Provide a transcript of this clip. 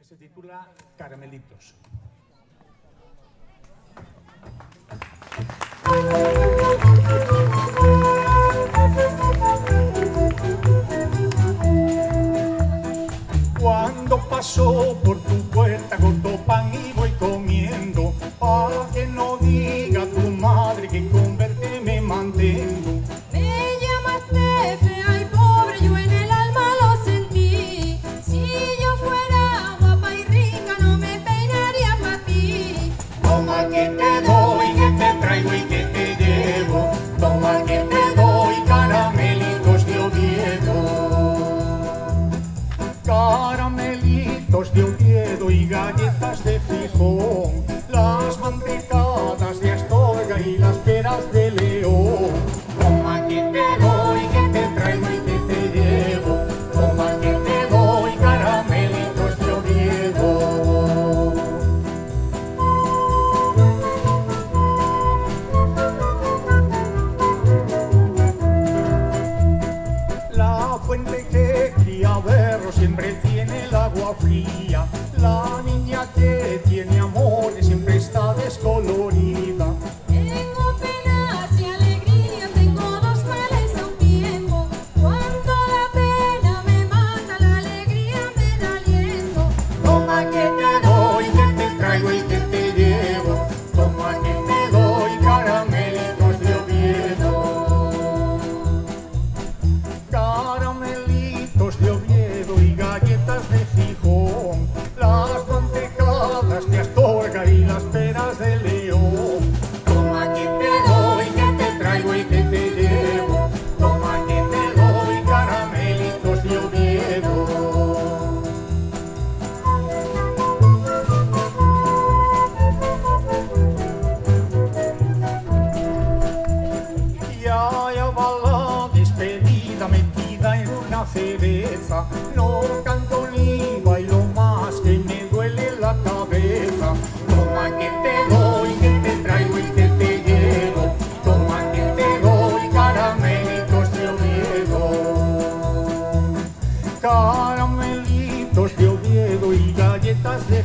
que se titula Carmelitos. Cuando pasó traigo y que te llevo, toma que te doy caramelitos de Oviedo. Caramelitos de Oviedo y galletas de Fijón, las mantecadas de Astorga y las peras de León. Maria, la no canto ni bailo más, que me duele la cabeza. Toma que te doy, que te traigo y que te llevo, toma que te doy caramelitos de Oviedo. Caramelitos de Oviedo y galletas de